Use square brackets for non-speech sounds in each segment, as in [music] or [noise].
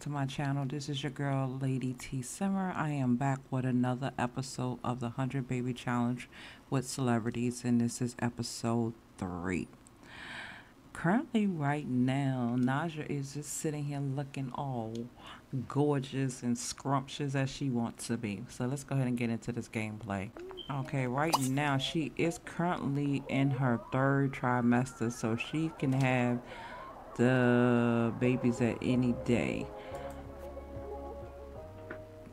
to my channel. This is your girl, Lady T Simmer. I am back with another episode of the 100 Baby Challenge with celebrities, and this is episode 3. Currently, right now, Najah is just sitting here looking all gorgeous and scrumptious as she wants to be. So let's go ahead and get into this gameplay. Okay, right now, she is currently in her third trimester, so she can have the babies at any day.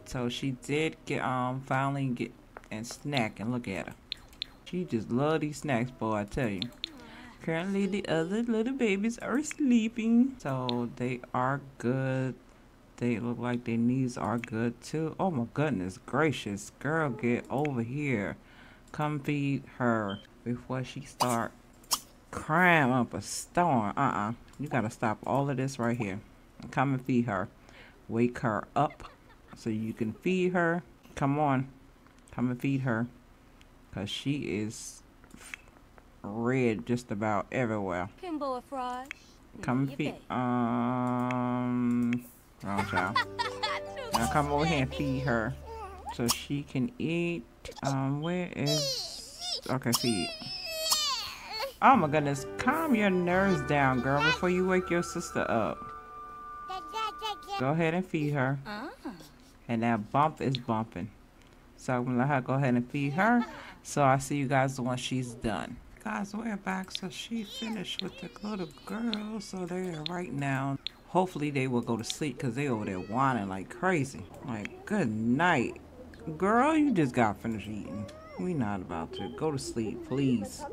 So she did get um finally get and snack and look at her. She just love these snacks, boy, I tell you. Currently the other little babies are sleeping. So they are good. They look like their knees are good too. Oh my goodness gracious. Girl, get over here. Come feed her before she start crying up a storm. Uh-uh. You gotta stop all of this right here. Come and feed her. Wake her up so you can feed her. Come on. Come and feed her. Because she is red just about everywhere. Come and feed. Um. Wrong [laughs] child. now come over here and feed her. So she can eat. Um, where is. Okay, feed. Oh my goodness. Calm your nerves down, girl, before you wake your sister up. Go ahead and feed her. And that bump is bumping. So I'm gonna let her go ahead and feed her. So I'll see you guys once she's done. Guys, we're back. So she finished with the little girl. So they're right now. Hopefully they will go to sleep because they over there whining like crazy. Like, good night. Girl, you just got finished eating. We not about to. Go to sleep, please.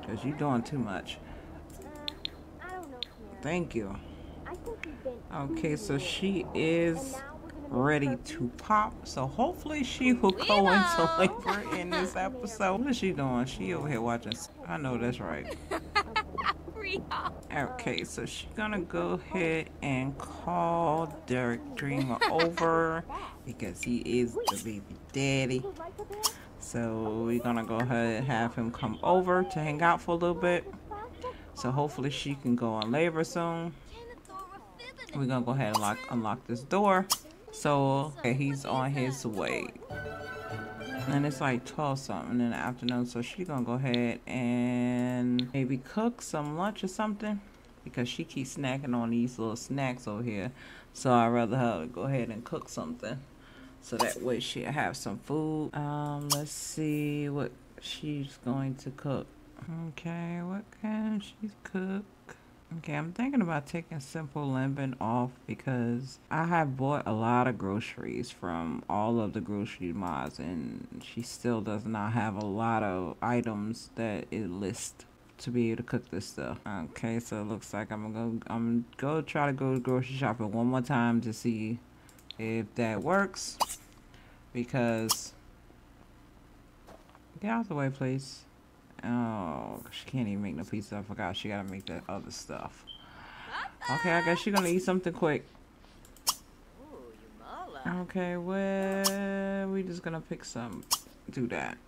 Because you're doing too much. Thank you. Okay, so she is ready to pop. So hopefully she will go into labor in this episode. What is she doing? She over here watching. I know that's right. [laughs] Okay, so she's gonna go ahead and call Derek Dreamer over because he is the baby daddy. So we're gonna go ahead and have him come over to hang out for a little bit. So hopefully she can go on labor soon. We're gonna go ahead and lock unlock this door. So he's on his way. And it's like 12 something in the afternoon. So she's gonna go ahead and maybe cook some lunch or something. Because she keeps snacking on these little snacks over here. So I'd rather her go ahead and cook something. So that way she'll have some food. Um, let's see what she's going to cook. Okay, what can she cook? Okay, I'm thinking about taking Simple Living off because I have bought a lot of groceries from all of the grocery mods and she still does not have a lot of items that it lists to be able to cook this stuff. Okay, so it looks like I'm gonna go I'm gonna go try to go grocery shopping one more time to see if that works because get out of the way please. Oh, she can't even make no pizza. I forgot she gotta make that other stuff. Okay, I guess she's gonna eat something quick. Okay, well, we just gonna pick some, do that.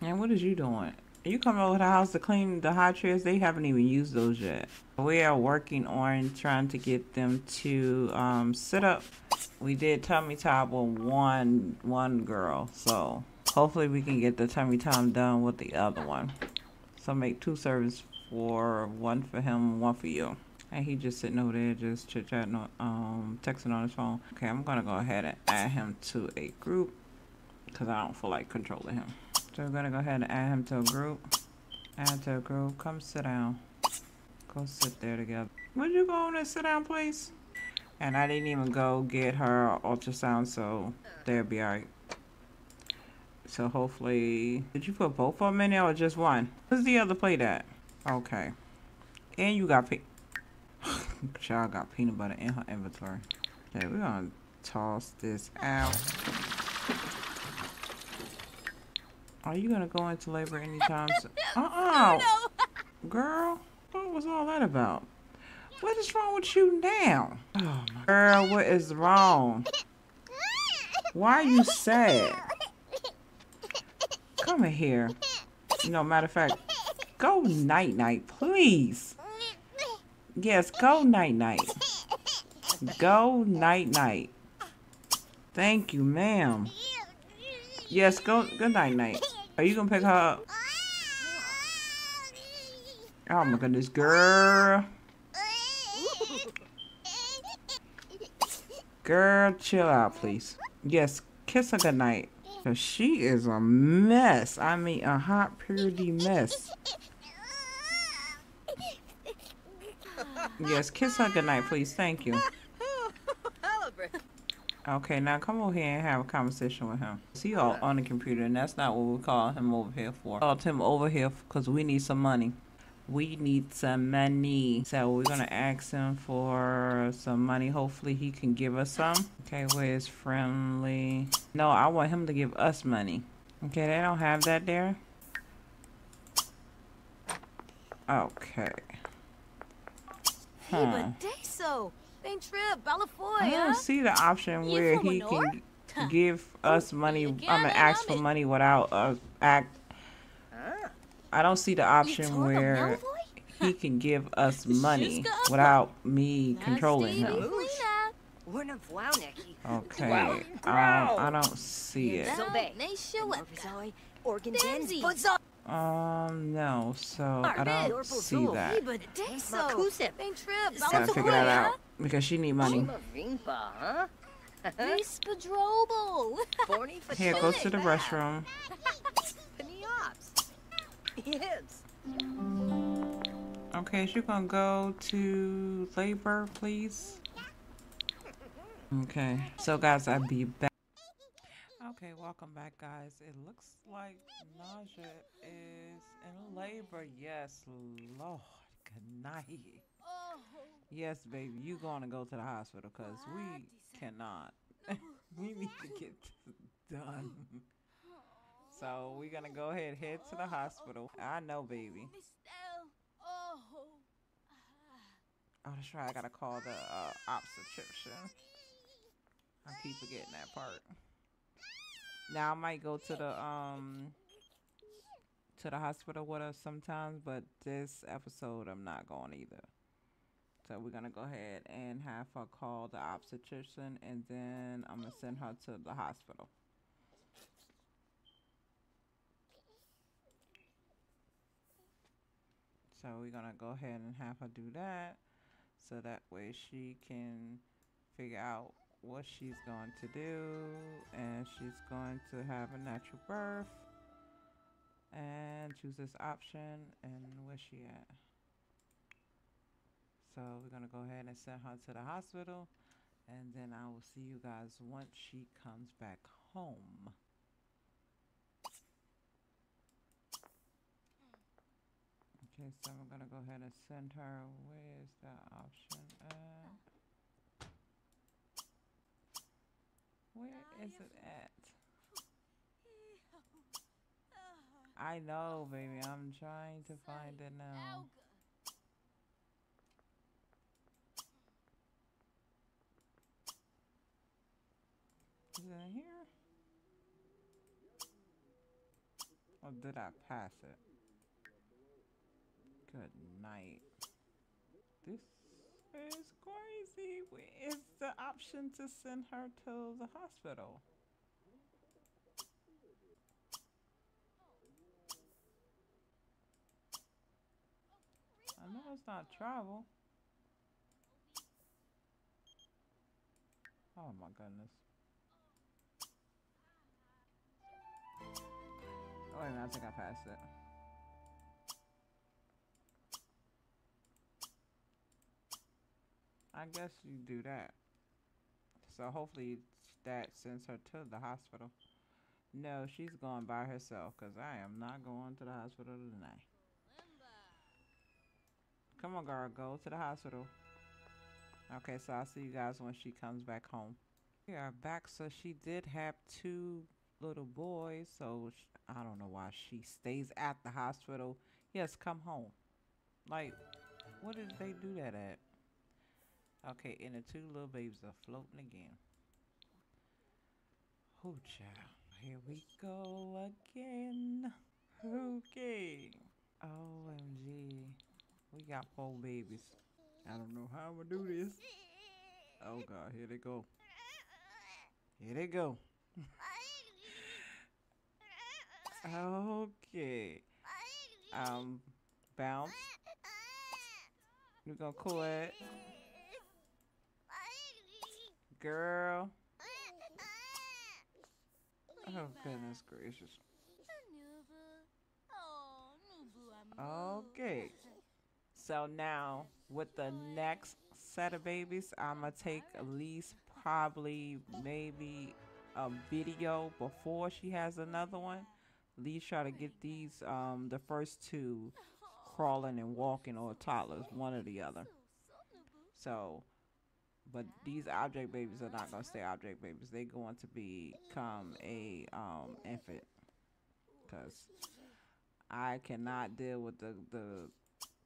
And what is you doing? You coming over to the house to clean the high chairs? They haven't even used those yet. We are working on trying to get them to um, sit up. We did tummy time with one one girl, so hopefully we can get the tummy time done with the other one. So make two servings for one for him, one for you. And he just sitting over there just chit chatting, um, texting on his phone. Okay, I'm gonna go ahead and add him to a group because I don't feel like controlling him. So we're gonna go ahead and add him to a group. Add to a group. Come sit down. Go sit there together. Would you go on and sit down, please? And I didn't even go get her ultrasound, so they'll be alright. So hopefully, did you put both of them in there or just one? Where's the other plate at? Okay. And you got pe [laughs] Child got peanut butter in her inventory. Okay, we're gonna toss this out. Are you gonna go into labor anytime [laughs] soon? Uh-uh. [laughs] Girl, what was all that about? What is wrong with you now? Oh, my girl, what is wrong? Why are you sad? Come here. You know, matter of fact, go night-night, please. Yes, go night-night. Go night night. Thank you, ma'am. Yes, go good night night. Are you gonna pick her up? Oh my goodness, girl. Girl, chill out, please. Yes, kiss her goodnight. She is a mess. I mean, a hot purity mess. Yes, kiss her goodnight, please. Thank you. Okay, now come over here and have a conversation with him. See all on the computer, and that's not what we call him over here for. Called him over here because we need some money. We need some money. So we're gonna ask him for some money. Hopefully he can give us some. Okay, where's friendly? No, I want him to give us money. Okay, they don't have that there. Okay. Huh. Hey, but they so. They trip, Bellafoy. I don't see the option where he can give us money. I'm gonna ask for money without us act. I don't see the option where he can give us money without me controlling him. Okay, um, I don't see it. Um, no, so I don't see that. Gotta figure that out. because she need money. [laughs] Here, go to the restroom. [laughs] Okay, so you're gonna go to labor, please. Okay, so guys, I'll be back. Okay, welcome back, guys. It looks like Najah is in labor. Yes, Lord, good night. Yes, baby, you gonna go to the hospital because we cannot. [laughs] we need to get this done. So we're gonna go ahead head to the hospital. I know, baby. Oh, that's right. I gotta call the uh, obstetrician. I keep forgetting that part. Now I might go to the um to the hospital with us sometimes, but this episode I'm not going either. So we're gonna go ahead and have her call the obstetrician, and then I'm gonna send her to the hospital. So we're gonna go ahead and have her do that, so that way she can figure out what she's going to do, and she's going to have a natural birth, and choose this option, and where's she at? So we're gonna go ahead and send her to the hospital, and then I will see you guys once she comes back home. Okay, so I'm gonna go ahead and send her. Where's that option at? Where is it at? I know, baby. I'm trying to find it now. Is it here? Or did I pass it? Good night. This is crazy. Is the option to send her to the hospital? I know it's not travel. Oh my goodness. Oh wait I think I passed it. I guess you do that. So hopefully that sends her to the hospital. No, she's going by herself because I am not going to the hospital tonight. Come on, girl. Go to the hospital. Okay, so I'll see you guys when she comes back home. We are back. So she did have two little boys. So sh I don't know why she stays at the hospital. Yes, come home. Like, what did they do that at? Okay, and the two little babies are floating again. Oh, child. Here we go again. Okay. OMG. We got four babies. I don't know how I'm gonna do this. Oh God, here they go. Here they go. okay. Um, bounce. We're gonna cool it. Girl. [laughs] Oh goodness gracious. Okay. So now with the next set of babies, I'm gonna take at least probably maybe a video before she has another one. At least try to get these um the first two crawling and walking or toddlers, one or the other. So but these object babies are not going to stay object babies. They're going to become a um, infant. Because I cannot deal with the, the,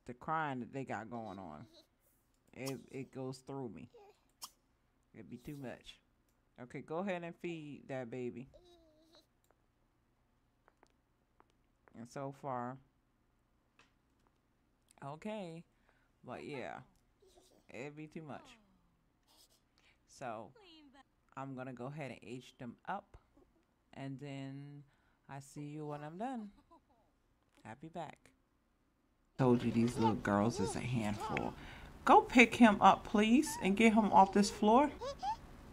the crying that they got going on. It, it goes through me. It'd be too much. Okay, go ahead and feed that baby. And so far, okay. But yeah, it'd be too much. So I'm going to go ahead and age them up. And then I see you when I'm done. I'll back. Told you these little girls is a handful. Go pick him up, please, and get him off this floor.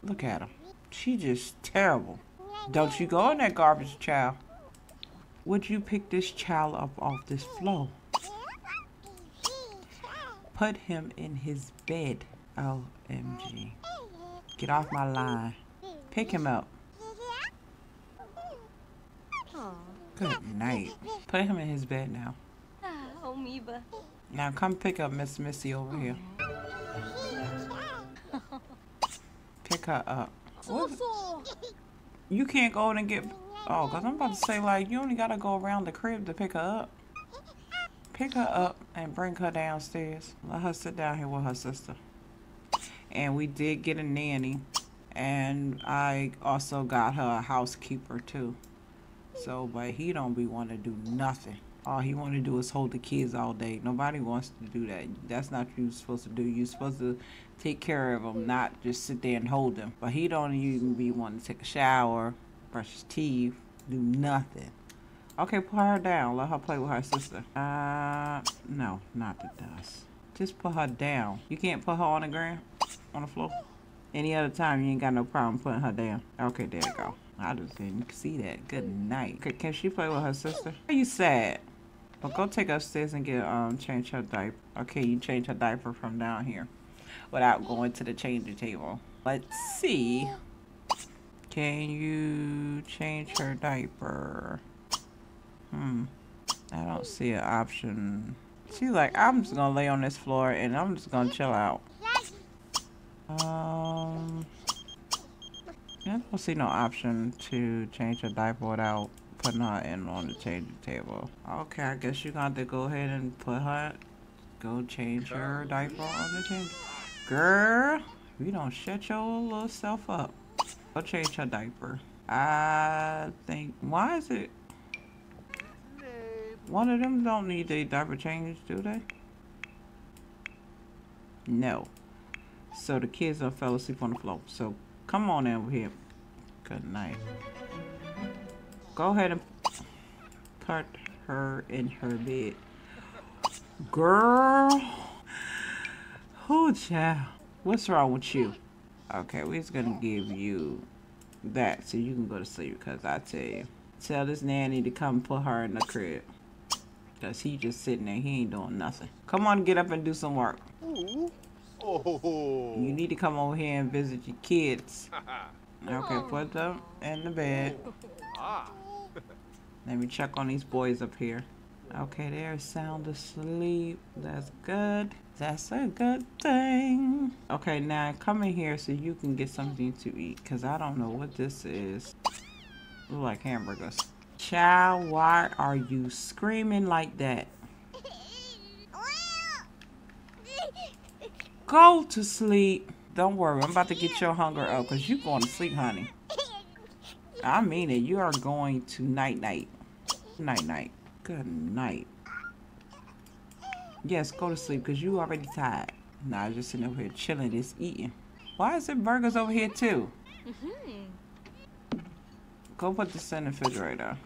Look at him. She just terrible. Don't you go in that garbage, child. Would you pick this child up off this floor? Put him in his bed. OMG. Get off my line. Pick him up. Good night. Put him in his bed now. Ah, now come pick up Miss Missy over here. Pick her up. What? You can't go in and get... Oh, because I'm about to say, like, you only got to go around the crib to pick her up. Pick her up and bring her downstairs. Let her sit down here with her sister and we did get a nanny and I also got her a housekeeper too. So but he don't be want to do nothing. All he want to do is hold the kids all day. Nobody wants to do that. That's not you're supposed to do. You're supposed to take care of them not just sit there and hold them but he don't even be wanting to take a shower brush his teeth do nothing. Okay put her down. Let her play with her sister. Uh no not the dust. Just put her down. You can't put her on the ground on the floor. Any other time, you ain't got no problem putting her down. Okay, there you go. I just didn't see that. Good night. Can she play with her sister? Are you sad? But go take upstairs and get um change her diaper. Okay, you change her diaper from down here without going to the changing table. Let's see. Can you change her diaper? Hmm. I don't see an option. She's like, I'm just gonna lay on this floor and I'm just gonna chill out. Um, I don't see no option to change the diaper without putting her in on the changing table. Okay, I guess you're going to go ahead and put her, go change her diaper on the change. Girl, you don't shut your little self up. Go change her diaper. I think, why is it, one of them don't need a diaper change, do they? No. So the kids are fell asleep on the floor. So come on over here. Good night. Go ahead and put her in her bed. Girl. Oh, child. What's wrong with you? Okay, we're just going to give you that so you can go to sleep because I tell you. Tell this nanny to come put her in the crib. Because he just sitting there. He ain't doing nothing. Come on, get up and do some work. Oh. You need to come over here and visit your kids. [laughs] okay, put them in the bed. [laughs] Ah. [laughs] Let me check on these boys up here. Okay, they're sound asleep. That's good. That's a good thing. Okay, now come in here so you can get something to eat. Because I don't know what this is. Look like hamburgers. Child, why are you screaming like that? Go to sleep. Don't worry. I'm about to get your hunger up because you're going to sleep, honey. I mean it. You are going to night-night. Night-night. Good night. Yes, go to sleep because you already tired. Nah, just sitting over here chilling, just eating. Why is it burgers over here too? Mm-hmm. Go put this in the refrigerator.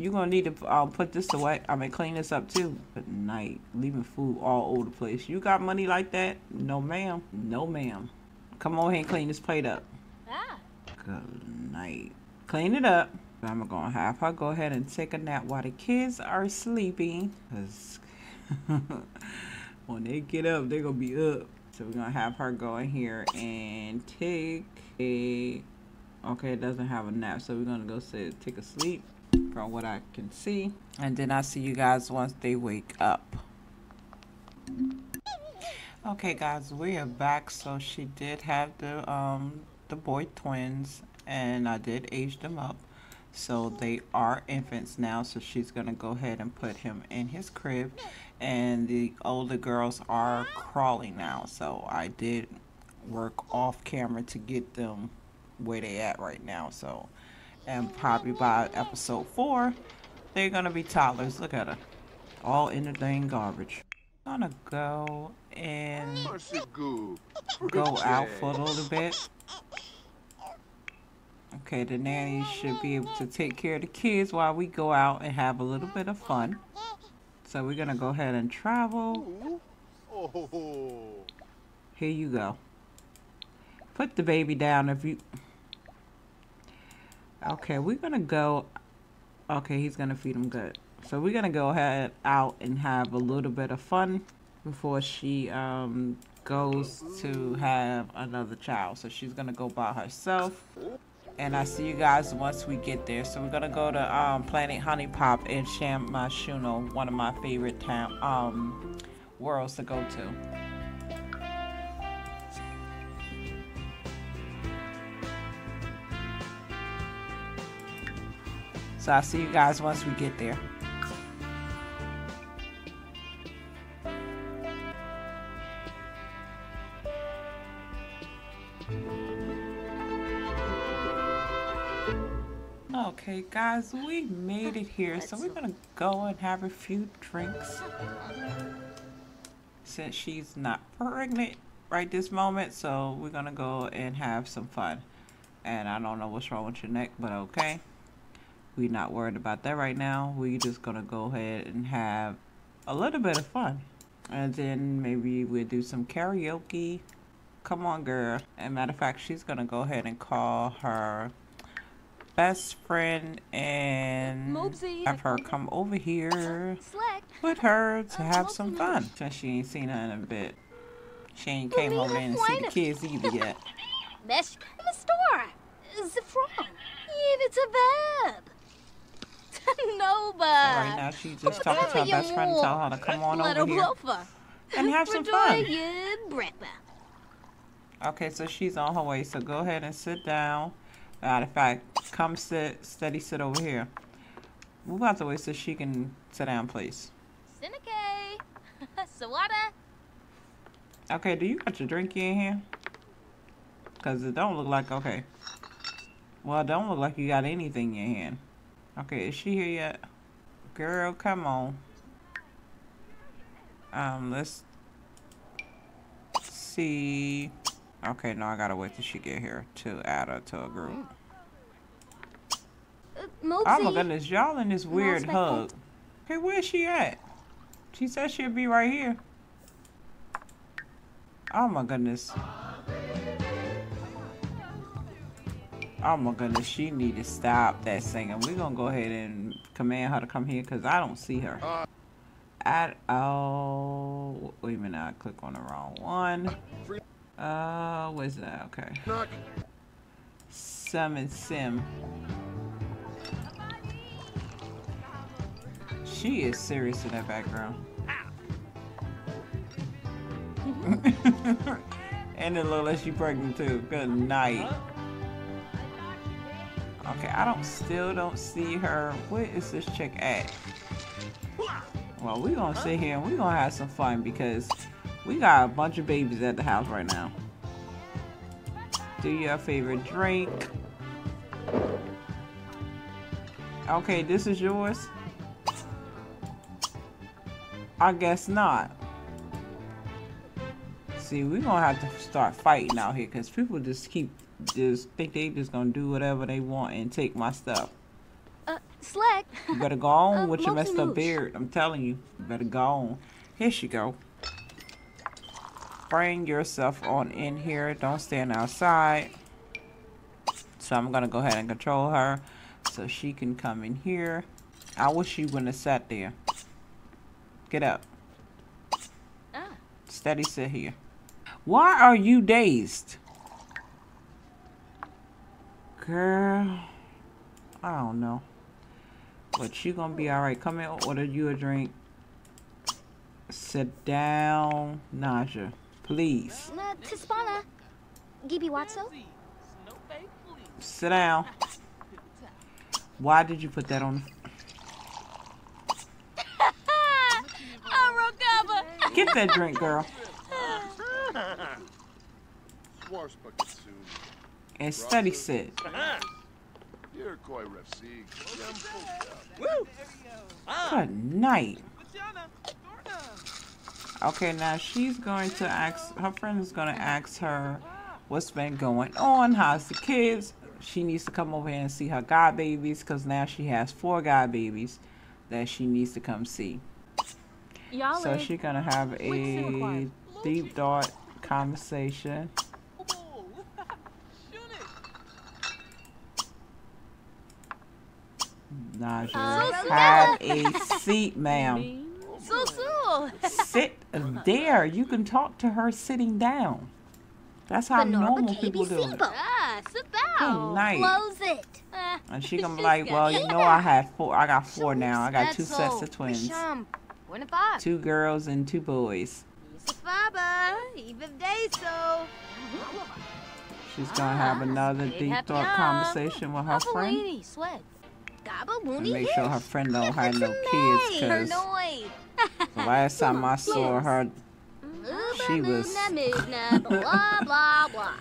You're gonna need to uh, put this away. I mean, clean this up too. But night, leaving food all over the place. You got money like that? No, ma'am. No, ma'am. Come on here and clean this plate up. Ah. Good night. Clean it up. I'm gonna have her go ahead and take a nap while the kids are sleeping. Cause [laughs] when they get up, they're gonna be up. So we're gonna have her go in here and take a. Okay, it doesn't have a nap, so we're gonna go sit, take a sleep from what I can see. And then I'll see you guys once they wake up. Okay guys, we are back. So she did have the um the boy twins and I did age them up. So they are infants now. So she's to go ahead and put him in his crib. And the older girls are crawling now. So I did work off camera to get them where they at right now. So, and probably by episode four, they're to be toddlers. Look at her. All in the dang garbage. To go and go out for a little bit Okay, the nanny should be able to take care of the kids while we go out and have a little bit of fun. So we're to go ahead and travel. Here you go. Put the baby down if you... Okay, we're going to go... Okay, he's going to feed him good. So we're going to go ahead out and have a little bit of fun before she um, goes to have another child. So she's going to go by herself and I see you guys once we get there. So we're gonna go to um, Planet Honey Pop in San Myshuno, one of my favorite town um, worlds to go to. So I'll see you guys once we get there. Okay, guys, we made it here. So we're to go and have a few drinks. Since she's not pregnant right this moment, so we're to go and have some fun. And I don't know what's wrong with your neck, but okay. We're not worried about that right now. We're just going to go ahead and have a little bit of fun. And then maybe we'll do some karaoke. Come on, girl. And matter of fact, she's going to go ahead and call her best friend and have her come over here with her to have some fun. Since she ain't seen her in a bit. She ain't came over and see the kids either yet. [laughs] Mesh store. The frog. It's a verb. [laughs] no, but. Right now, she's just talking to her best friend and tell her to come on over here and have some fun. Okay, so she's on her way. So go ahead and sit down. Matter of fact, come sit, steady sit over here. Move out the way so she can sit down, please. Sinike! Sawada! [laughs] Okay, do you got your drink in here? Because it don't look like, okay. Well, it don't look like you got anything in your hand. Okay, is she here yet? Girl, come on. Um, let's see. Okay, no, I gotta wait till she get here to add her to a group. Uh, oh my goodness, y'all in this weird hug. Okay, where's she at? She said she'd be right here. Oh my goodness. Oh my goodness, she need to stop that singing. We're gonna go ahead and command her to come here because I don't see her. At oh, wait a minute, I click on the wrong one. Uh, what is that? Okay. Summon Sim. She is serious in that background. [laughs] and looks like she pregnant too. Good night. Okay, I don't still don't see her. Where is this chick at? Well, we're gonna sit here and we're gonna have some fun because we got a bunch of babies at the house right now. Do your favorite drink. Okay, this is yours? I guess not. See, we're gonna have to start fighting out here because people just keep just think they just gonna do whatever they want and take my stuff. Uh, Slack. You better go on [laughs] Uh, with your messed up beard. I'm telling you, you better go on. Here she go. Bring yourself on in here. Don't stand outside. So I'm gonna go ahead and control her so she can come in here. I wish she wouldn't have sat there. Get up. Ah. Steady sit here. Why are you dazed? Girl. I don't know. But you gonna be alright. Come in, order you a drink. Sit down, Najah. Please. Uh, Tispana. Gibi Watso. Sit down. Why did you put that on? [laughs] Arokaba. Get that drink, girl. [laughs] And steady sit. Good night. Okay, now she's going to ask, her friend is going to ask her what's been going on, how's the kids. She needs to come over here and see her god babies because now she has four god babies that she needs to come see. So she's going to have a deep thought conversation. Najah, Uh, have a seat, ma'am. So so. Sit there. You can talk to her sitting down. That's how normal people do it. Ah, sit down. Night. Close it. And she [laughs] gonna be like, well, you know, I have four. I got four now. I got two sets of twins, Sham. One of five. two girls and two boys. Safaba. Even day so. She's gonna have another deep thought conversation with her friend Lady, sweat. Gaba and Mooney make sure her friend don't have no kids. Cause noise. the last time I [laughs] saw her, She was- Muna, muna, blah, blah, blah.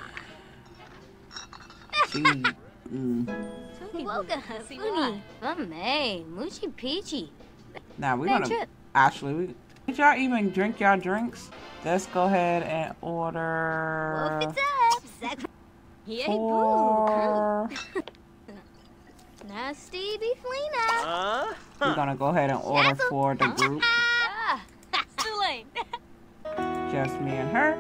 she was. Mm. Woga, Funi, Fame, Moochie Peachy. Now we're gonna actually. We, did y'all even drink y'all drinks? Let's go ahead and order it's up. Sac- Yay, boo. four. [laughs] Nasty beef Lena. We're gonna go ahead and order for the group. Ah, too late. [laughs] Just me and her.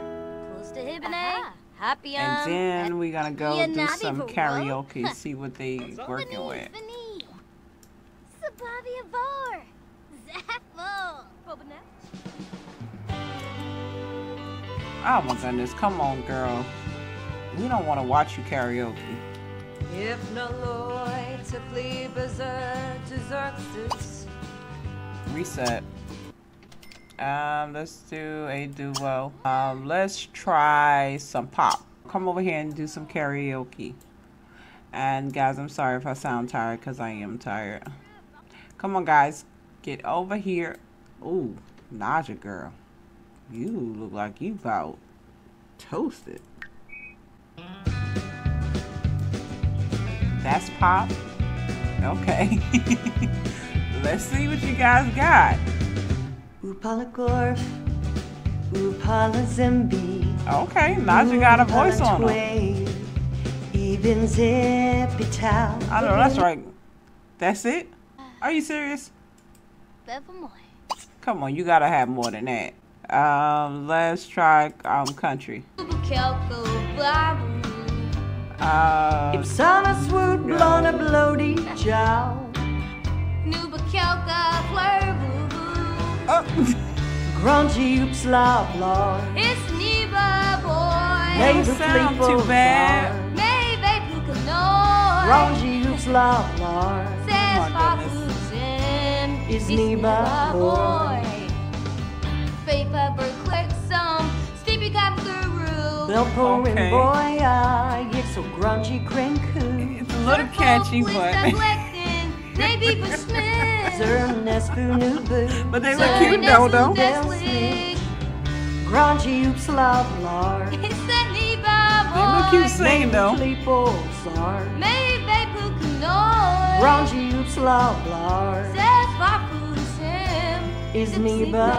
Close to Hibine. Happy um. And then we're gonna go do not some even karaoke, [laughs] see what they working with. Fini. Sabavia Vor. Zaffo. Oh my goodness, come on, girl. We don't want to watch you karaoke. If no Lord flee berserk Xerxes. Reset. Um, let's do a duo. Um, let's try some pop. Come over here and do some karaoke. And guys, I'm sorry if I sound tired because I am tired. Come on, guys, get over here. Ooh, Najah girl, you look like you about toasted. That's pop. Okay. [laughs] Let's see what you guys got. Upala Gorf, Upala Zimbi. Okay, Najah got a voice on her. Even Zippy Town. I know that's right. That's it? Are you serious? Come on, you gotta have more than that. Um, let's try um country. Kelko Babu. Uh, Ipsana swoot blona bloody jow. Nuba Kelka Fleur Boo Boo. Grungy Upsla Blar. It's Neba Boy. Hey. Don't sound too bad. Maybe Pukanoi. Grungy Upsla Blar. Says Oh my goodness. Babusin. Is Neba Boy. Paper click some. Sleepy Cop Guru. Bell pouring Okay. boy, ah, it's so grungy cranku. it's a little catchy, but Maybe for [laughs] Smith. But they look cute though, though. Grungy Upsla Blar. It's a Neba They look cute Boy. singing though. Sleepozar. Maybe Pukanoi. Grungy Upsla Blar. Says Babusin. Is Neba.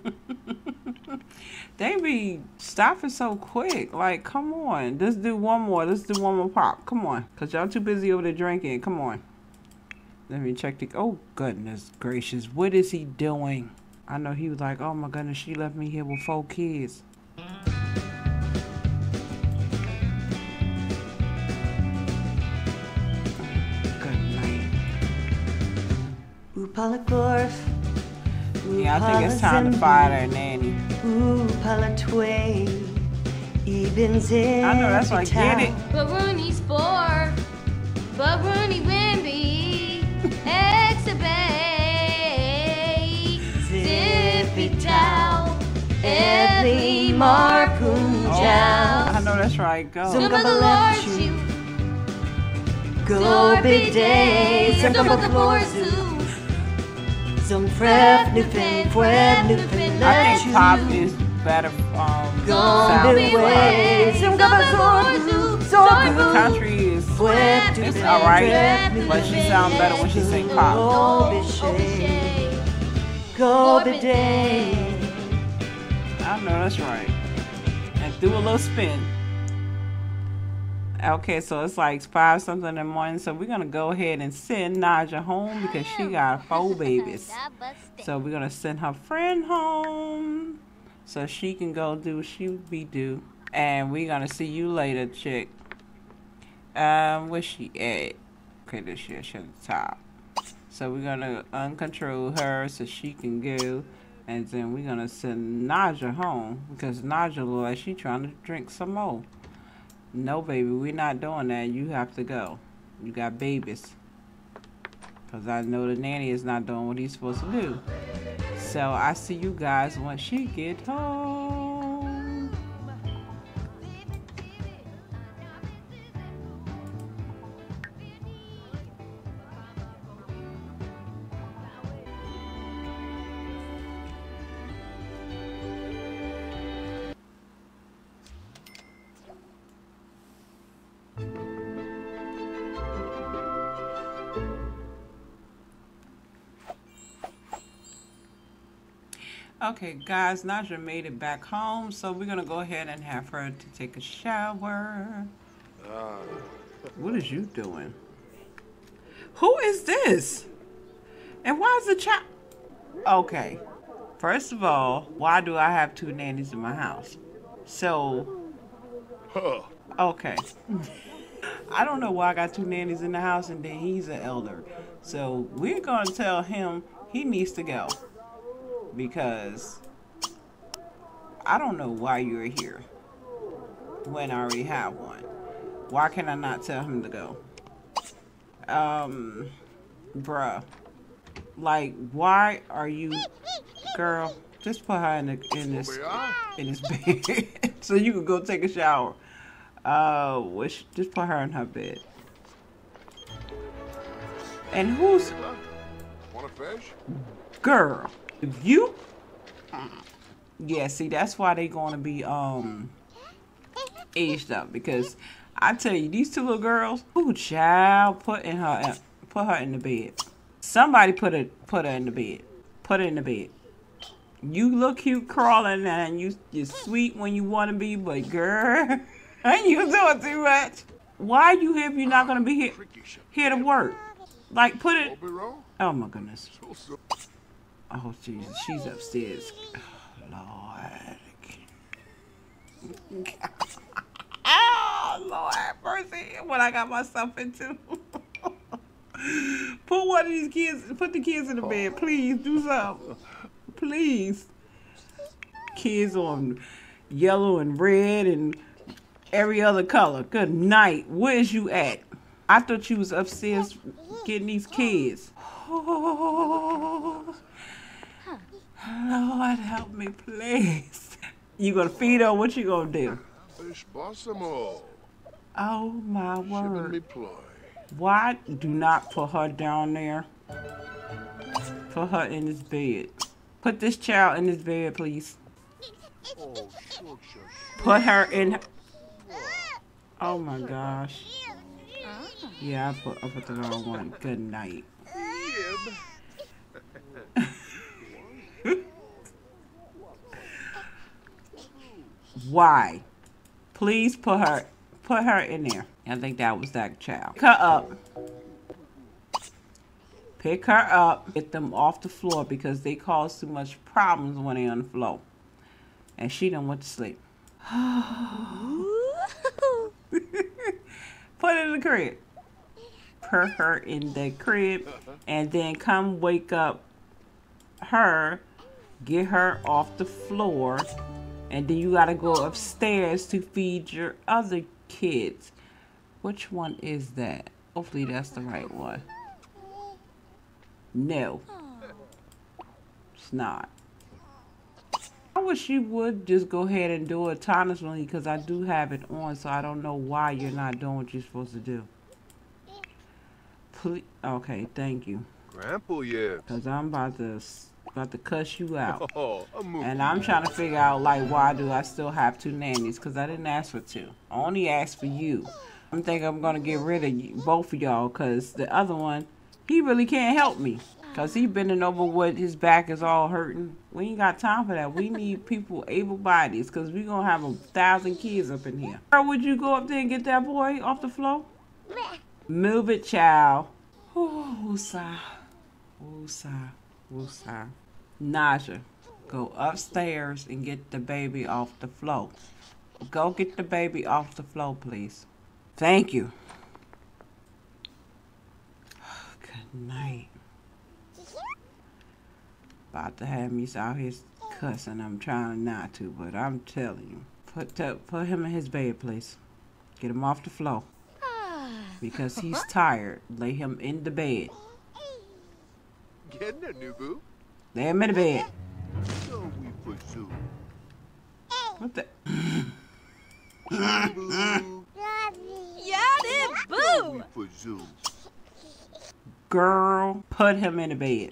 They be stopping so quick. Like, come on. Let's do one more. Let's do one more pop. Come on. Because y'all too busy over there drinking. Come on. Let me check the... Oh, goodness gracious. What is he doing? I know he was like, oh my goodness, she left me here with four kids. Good night. Yeah, I think it's time to fire that nanny. Upalatway. Evens in I know, that's why I get it. But Rooney Spore, but Rooney Wimby, Exabay, Zippy Towel, Every Oh, Marpunjal. I know that's right. Go. Some of the Lord you, Go big days. some of the Borsu. Some fref nufin, I think pop is better. Um, sound the. Some Some of the gabazor. Borsu. Zorbu. Country is it's alright, but she nufin, sound better when she sing pop. Go big Go big day. I know that's right. And do a little spin. Okay, so it's like five something in the morning. So we're gonna go ahead and send Najah home because she got four [laughs] babies. So we're gonna send her friend home so she can go do what she be do. And we're gonna see you later, chick. Um, where she at? Okay, this shit she at the top. So we're gonna uncontrol her so she can go. And then we're gonna send Najah home because Najah look like she trying to drink some more. No, baby, we're not doing that. You have to go. You got babies. Because I know the nanny is not doing what he's supposed to do. So I see you guys once she get home. Okay, guys, Najah made it back home, so we're gonna go ahead and have her to take a shower. Ah. What is you doing? Who is this? And why is the child? Okay, first of all, why do I have two nannies in my house? So, Huh. okay. [laughs] I don't know why I got two nannies in the house and then he's an elder. So we're gonna tell him he needs to go because I don't know why you're here when I already have one. Why can I not tell him to go? Um, bruh, like, why are you, girl? Just put her in the in this in this bed [laughs] so you can go take a shower. Uh, wish just put her in her bed. And who's Want a fish? girl? You? Yeah, see, that's why they're gonna be um aged up because I tell you, these two little girls, who child put in her put her in the bed. Somebody put her put her in the bed. Put her in the bed. You look cute crawling and you you're sweet when you want to be, but girl, [laughs] you doing too much. Why are you here if you're not gonna be here here to work? Like put it. Oh my goodness. Oh Jesus, she's upstairs. Lord. [laughs] oh Lord, mercy! What I got myself into. [laughs] put one of these kids, put the kids in the bed, please. Do something, please. Kids on yellow and red and every other color. Good night. Where's you at? I thought you was upstairs getting these kids. Oh, [laughs] Lord, help me, please. [laughs] You gonna feed her? What you gonna do? Fish bossimo. Oh my word! ploy. Why do not put her down there? Put her in this bed. Put this child in this bed, please. Oh. Put her in. her... Ah. Oh my gosh. Yeah, I put I put the wrong one. Good night. Why? Please put her put her in there. I think that was that child. Pick her up. Pick her up. Get them off the floor because they cause too much problems when they on the floor. And she done went to sleep. [laughs] Put it in the crib. Put her in the crib and then come wake up her, get her off the floor, and then you gotta go upstairs to feed your other kids. Which one is that? Hopefully that's the right one. No. It's not. I wish you would just go ahead and do it autonomously because I do have it on, so I don't know why you're not doing what you're supposed to do. Please, okay, thank you. Grandpa, yes. Cause I'm about to about to cuss you out, [laughs] Oh, and I'm trying to figure out like why do I still have two nannies? Cause I didn't ask for two. I only asked for you. I'm thinking I'm gonna get rid of you, both of y'all, cause the other one, he really can't help me. Cause he bending over what his back is all hurting. We ain't got time for that. We need people able bodies, cause we gonna have a thousand kids up in here. Or would you go up there and get that boy off the floor? Move it, child. Ooh, sigh. Ooh, sigh. Ooh, sigh. Najah, go upstairs and get the baby off the floor. Go get the baby off the floor, please. Thank you. Oh, good night. About to have me out here cussing. I'm trying not to, but I'm telling you. Put, put him in his bed, please. Get him off the floor. Because he's tired. Lay him in the bed. Getting it, new boo. Lay him in bed. So we pursue. What the? Yeah, boo! Girl, put him in the bed.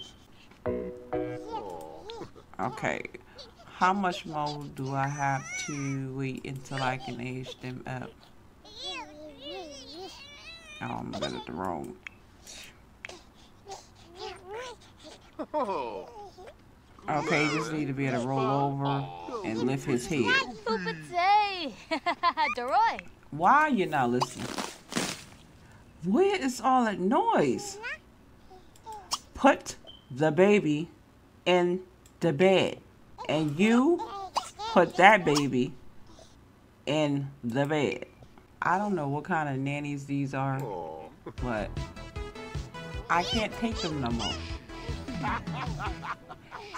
Okay. How much more do I have to wait until I can age them up? Oh, I'm at the wrong. oh. [laughs] Okay, you just need to be able to roll over and lift his head. [laughs] Why are you not listening? Where is all that noise? Put the baby in the bed. And you put that baby in the bed. I don't know what kind of nannies these are, but I can't take them no more.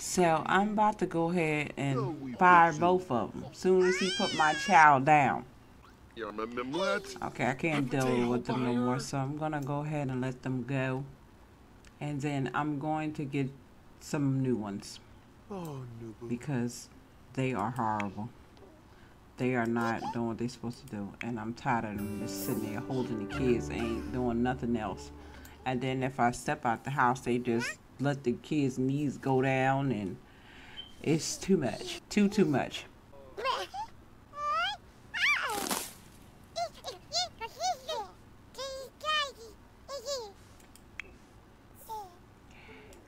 So I'm about to go ahead and fire both of them. as Soon as he put my child down. You remember what? Okay, I can't deal with them no more, so I'm gonna go ahead and let them go. And then I'm going to get some new ones Oh, new boo. because they are horrible. They are not doing what they're supposed to do, and I'm tired of them just sitting there holding the kids, ain't doing nothing else. And then if I step out the house, they just let the kids' knees go down, and it's too much, too too much.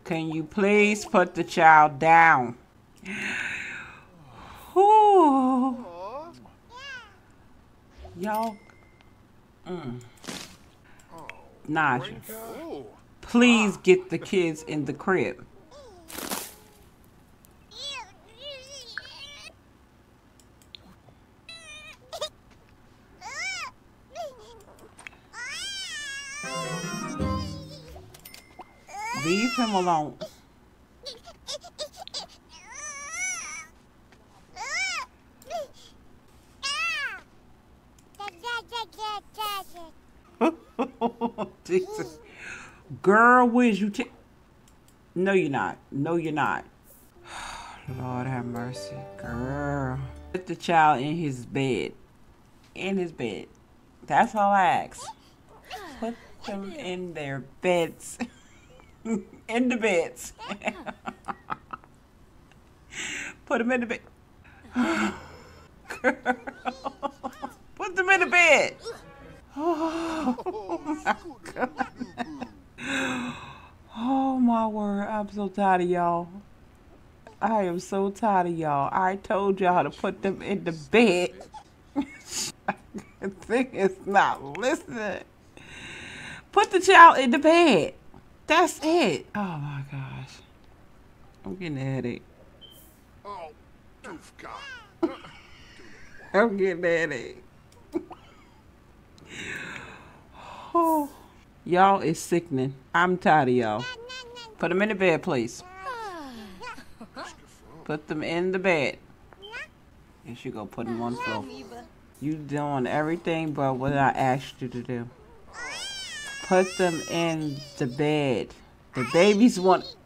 Can you please put the child down? Y'all. Mm. Oh. Please get the kids in the crib. Leave him alone. [laughs] [laughs] Jesus. Girl, where's you ta- No, you're not. No, you're not. [sighs] Lord have mercy. Girl. Put the child in his bed. In his bed. That's all I ask. Put them in their beds. [laughs] in the beds. [laughs] Put them in the bed. Girl. [laughs] Put them in the bed. Oh my god. [gasps] Oh my word. I'm so tired of y'all. I am so tired of y'all. I told y'all to put them in the bed. [laughs] the thing is not listening. Put the child in the bed. That's it. Oh my gosh. I'm getting a headache. Oh, you've got. [laughs] I'm getting a headache. [laughs] oh. Y'all is sickening. I'm tired of y'all. Put them in the bed, please. Put them in the bed. Yes, you go put them on the floor. You doing everything but what I asked you to do. Put them in the bed. The babies want.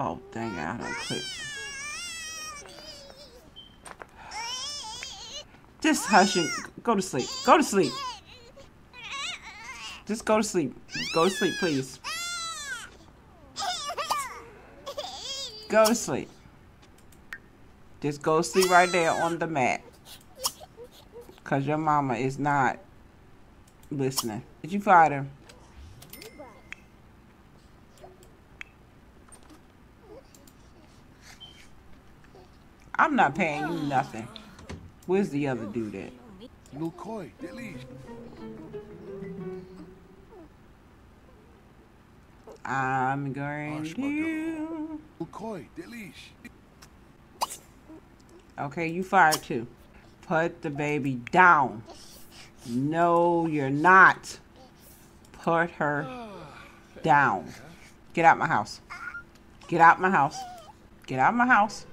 Oh, dang it, I don't click. Just hush and go to sleep. Go to sleep. Just go to sleep. Go to sleep, please. Go to sleep. Just go sleep right there on the mat. Because your mama is not listening. Did you fight her? I'm not paying you nothing. Where's the other dude at? Lukoi, Delish. I'm going to... Okay, you fired too. Put the baby down. No, you're not. Put her down. Get out my house. Get out my house. Get out my house.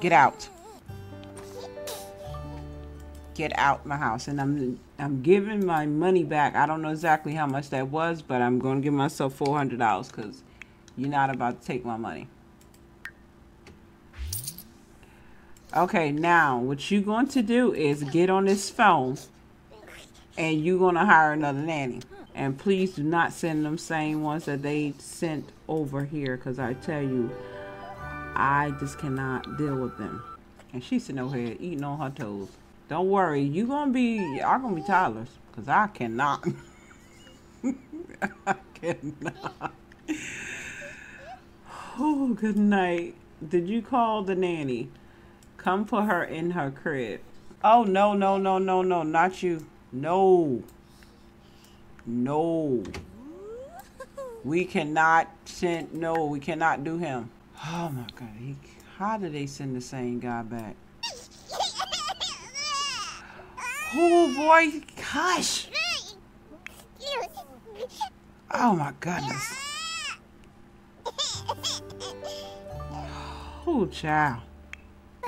Get out. Get out my house. And I'm I'm giving my money back. I don't know exactly how much that was, but I'm going to give myself $400 because you're not about to take my money. Okay, now what you're going to do is get on this phone and you're going to hire another nanny. And please do not send them same ones that they sent over here because I tell you, I just cannot deal with them. And she's sitting over here eating on her toes. Don't worry, you gonna be, I'm gonna be toddlers because I cannot. [laughs] I cannot. Oh, good night. Did you call the nanny? Come for her in her crib. Oh, no, no, no, no, no, not you. No. No. We cannot send, no, we cannot do him. Oh my God. He, how did they send the same guy back? Oh boy, hush. Oh my goodness. Oh child.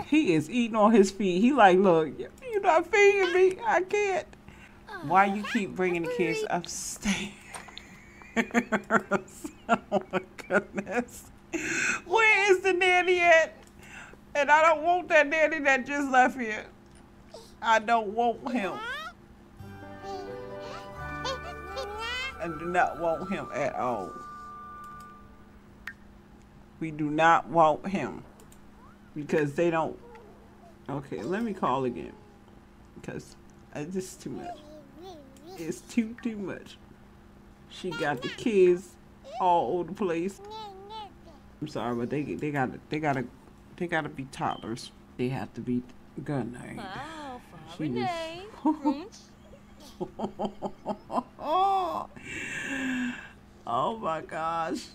He is eating on his feet. He like, look, you're not feeding me. I can't. Why you keep bringing the kids upstairs? [laughs] oh my goodness. Where is the nanny at? And I don't want that nanny that just left here. I don't want him. I do not want him at all. We do not want him. Because they don't. Okay, let me call again. Because uh, it's just too much. It's too, too much. She got the kids all over the place. I'm sorry, but they they gotta they gotta they gotta be toddlers. They have to be good night. Wow, She was- [laughs] [laughs] oh my gosh.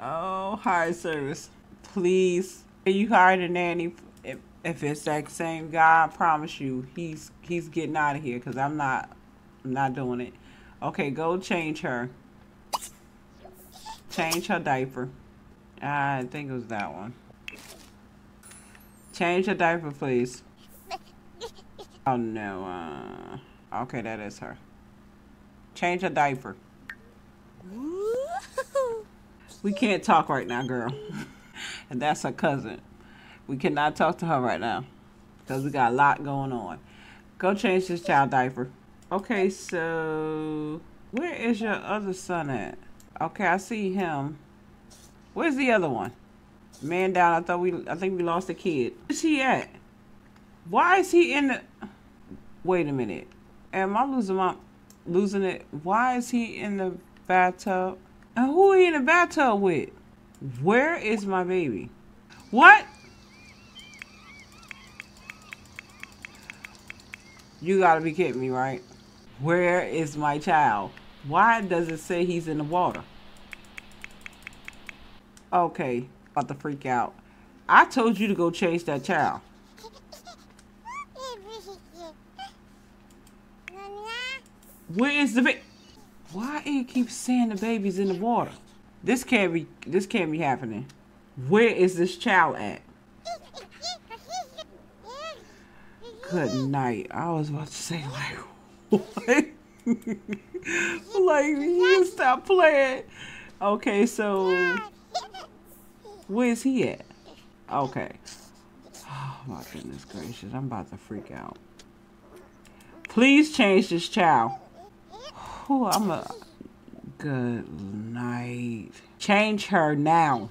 Oh, hire service. Please. Are you hired a nanny. If, if it's that same guy, I promise you, he's he's getting out of here because I'm not I'm not doing it. Okay, go change her. Change her diaper. I think it was that one. Change her diaper, please. Oh no, uh okay, that is her. Change her diaper. We can't talk right now, girl. [laughs] and that's her cousin. We cannot talk to her right now. Because we got a lot going on. Go change this child diaper. Okay, so where is your other son at? Okay, I see him. Where's the other one? Man down. I thought we. I think we lost a kid. Where's he at? Why is he in the? Wait a minute. Am I losing my losing it? Why is he in the bathtub? And who are he in the bathtub with? Where is my baby? What? You gotta be kidding me, right? Where is my child? Why does it say he's in the water? Okay, about to freak out. I told you to go chase that child. Where is the baby? Why it keeps saying the baby's in the water? This can't be. This can't be happening. Where is this child at? Good night. I was about to say like, [laughs] like you stop playing. Okay, so where's he at? Okay. Oh my goodness gracious, I'm about to freak out. Please change this child. Whew, I'm a good night. Change her now.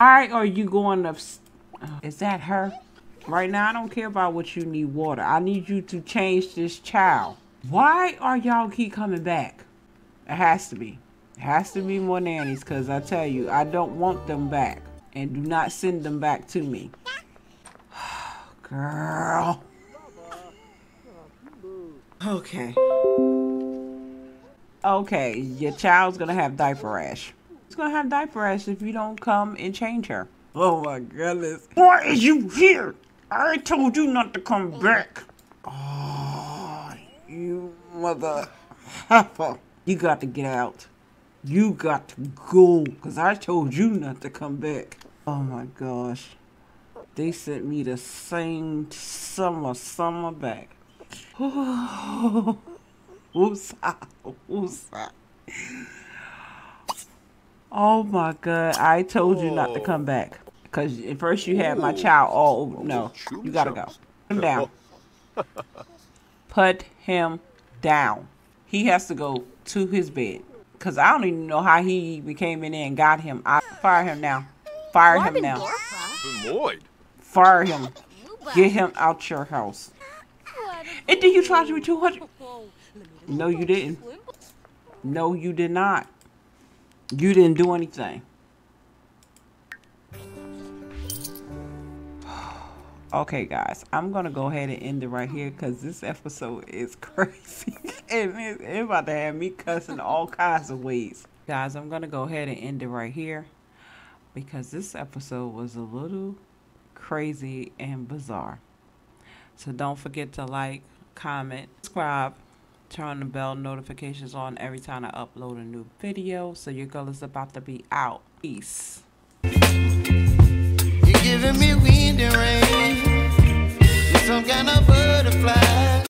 Alright, are you going up? Uh, is that her? Right now, I don't care about what you need water. I need you to change this child. Why are y'all keep coming back? It has to be. It has to be more nannies because I tell you, I don't want them back. And do not send them back to me. [sighs] Girl. Okay. Okay, your child's gonna have diaper rash. It's gonna have diaper rash if you don't come and change her. Oh my goodness. Why is you here? I told you not to come back. Oh, you mother heifer. You got to get out. You got to go. Because I told you not to come back. Oh my gosh. They sent me the same summer, summer back. [sighs] Woosah, woosah. Oh my god, I told you not to come back. Because at first you had my child all over. No, you gotta go. [laughs] Put him down. Put him down. He has to go to his bed. Because I don't even know how he even came in there and got him. I fire him now. Fire him now. Lloyd. Fire him. Get him out your house. And did you charge me 200? No, you didn't. No, you did not. You didn't do anything. Okay, guys, I'm gonna go ahead and end it right here because this episode is [laughs] crazy and it's, it's about to have me cussing all kinds of ways. Guys, I'm gonna go ahead and end it right here because this episode was a little crazy and bizarre. So don't forget to like, comment, subscribe, turn the bell notifications on every time I upload a new video. So your girl is about to be out. Peace bleeding rain. Some kind of butterfly.